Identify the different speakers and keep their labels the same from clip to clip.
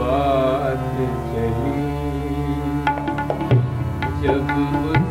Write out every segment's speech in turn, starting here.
Speaker 1: बात चली जब उस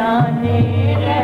Speaker 2: जाने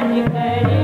Speaker 2: when you heard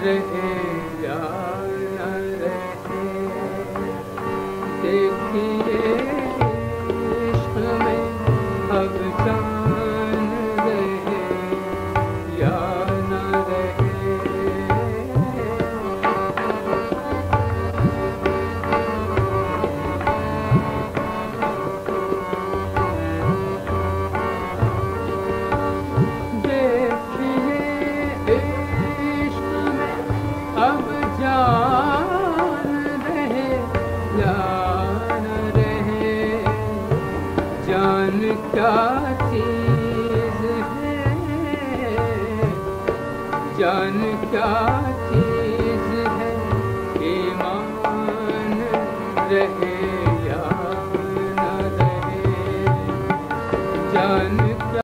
Speaker 1: Hey. eh. ah.